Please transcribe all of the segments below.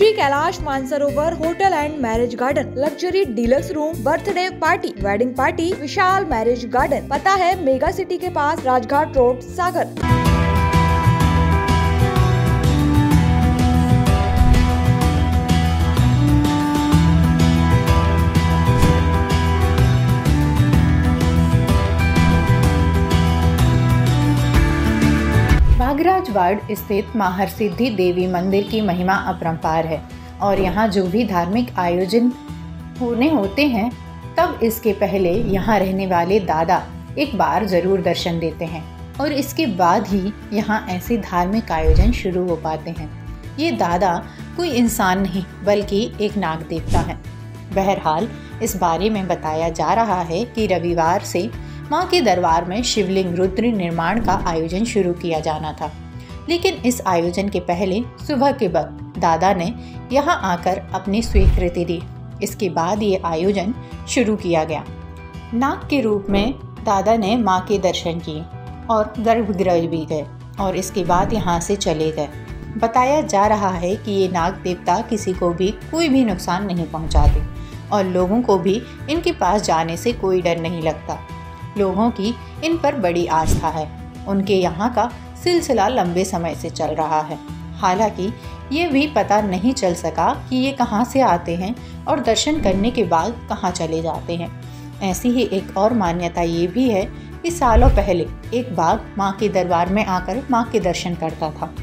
Shri Kailash Mansarovar hotel and marriage garden luxury deluxe room birthday party wedding party Vishal marriage garden, पता है mega city के पास Rajghat road, Sagar. Bagraj ward स्थित माहर सिद्धि देवी मंदिर की महिमा अपरंपार है और यहाँ जो भी धार्मिक आयोजन होने होते हैं, तब इसके पहले यहाँ रहने वाले दादा एक बार ज़रूर दर्शन देते हैं और इसके बाद ही यहाँ ऐसे धार्मिक आयोजन शुरू हो पाते हैं। ये दादा कोई इंसान नहीं, बल्कि एक नाग देवता है। बहरहाल, इस बारे में बताया जा रहा है कि रविवार से माँ के दरबार में शिवलिंग रुद्र निर्माण का आयोजन शुरू किया जाना था। लेकिन इस आयोजन के पहले सुबह के वक्त दादा ने यहाँ आकर अपनी स्वीकृति दी। इसके बाद ये आयोजन शुरू किया गया। नाग के रूप में दादा ने माँ के दर्शन किए और गर्भगृह भी गए और इसके बाद यहाँ से चले गए। बताया जा रहा है कि ये नाग देवता किसी को भी कोई भी नुकसान नहीं पहुँचाते और लोगों को भी इनके पास जाने से कोई डर नहीं लगता। लोगों की इन पर बड़ी आस्था है। उनके यहाँ का सिलसिला लंबे समय से चल रहा है। हालाँकि, ये भी पता नहीं चल सका कि ये कहाँ से आते हैं और दर्शन करने के बाद कहाँ चले जाते हैं। ऐसी ही एक और मान्यता ये भी है कि सालों पहले एक बाघ माँ के दरबार में आकर माँ के दर्शन करता था।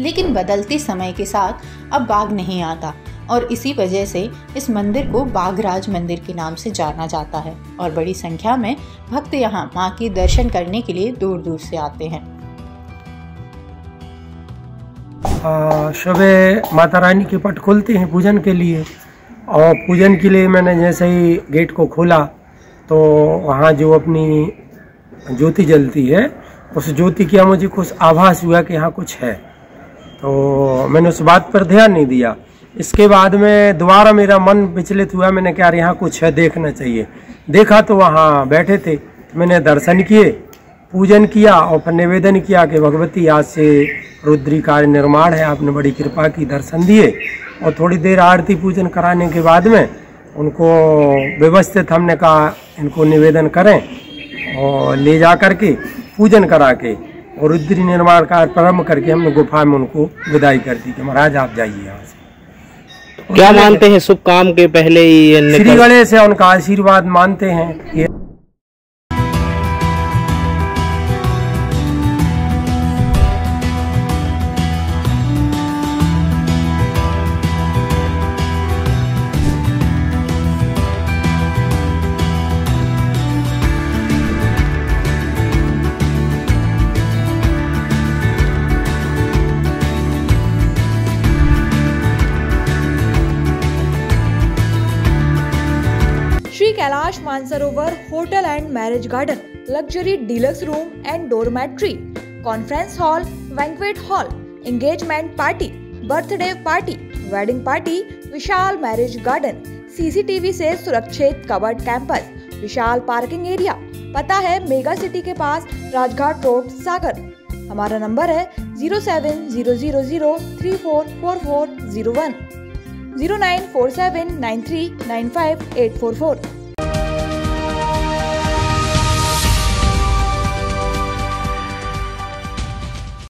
लेकिन बदलते समय के साथ अब बाघ नहीं आता। और इसी वजह से इस मंदिर को बाघराज मंदिर के नाम से जाना जाता है और बड़ी संख्या में भक्त यहाँ माँ के दर्शन करने के लिए दूर दूर से आते हैं। सुबह माता रानी के पट खोलते हैं पूजन के लिए और पूजन के लिए मैंने जैसे ही गेट को खोला तो वहाँ जो अपनी ज्योति जलती है, उस ज्योति का मुझे कुछ आभास हुआ कि यहाँ कुछ है। तो मैंने उस बात पर ध्यान नहीं दिया। इसके बाद में दोबारा मेरा मन विचलित हुआ, मैंने क्या यहाँ कुछ है, देखना चाहिए। देखा तो वहाँ बैठे थे। मैंने दर्शन किए, पूजन किया और फिर निवेदन किया कि भगवती, आज से रुद्री कार्य निर्माण है, आपने बड़ी कृपा की दर्शन दिए। और थोड़ी देर आरती पूजन कराने के बाद में उनको व्यवस्थित हमने कहा, इनको निवेदन करें। और ले जा करके पूजन करा के और रुद्री निर्माण कार्य प्रारंभ करके हमने गुफा में उनको विदाई कर दी कि, महाराज, आप जाइए यहाँ से। क्या मानते हैं शुभ काम के पहले ही श्री गणेश है उनका आशीर्वाद मानते हैं। Kailash Mansarovar hotel and marriage garden luxury deluxe room and dormitory conference hall banquet hall engagement party birthday party wedding party Vishal marriage garden CCTV से सुरक्षित कवर्ड कैंपस, विशाल पार्किंग एरिया, पता है मेगा सिटी के पास Rajghat road, सागर। हमारा number है zero seven zero zero zero three four four four zero one. Zero nine four seven nine three nine five eight four four.